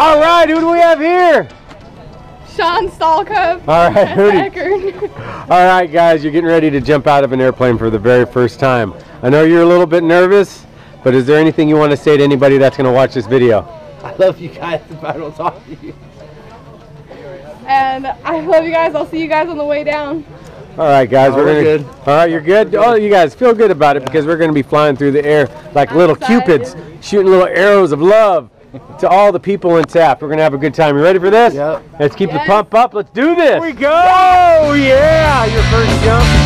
All right, who do we have here? Shawn Stalcup. All right, Hootie. All right, guys, you're getting ready to jump out of an airplane for the very first time. I know you're a little bit nervous, but is there anything you want to say to anybody that's going to watch this video? I love you guys if I don't talk to you. And I love you guys. I'll see you guys on the way down. All right, guys, Oh, we're, we're gonna. good. All right, you're good. Oh, you guys feel good about it because we're going to be flying through the air like I'm little excited. cupids, shooting little arrows of love to all the people in Taft. We're going to have a good time. You ready for this? Yep. Let's keep the pump up. Let's do this. Here we go. Oh, yeah, your first jump.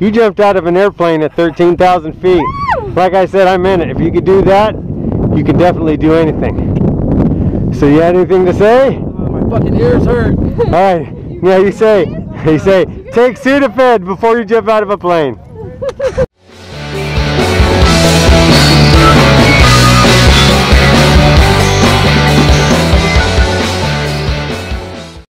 You jumped out of an airplane at 13,000 feet. Like I said, I'm in it. If you could do that, you can definitely do anything. So you had anything to say? My fucking ears hurt. All right. Yeah, you say, you say, take Sudafed before you jump out of a plane.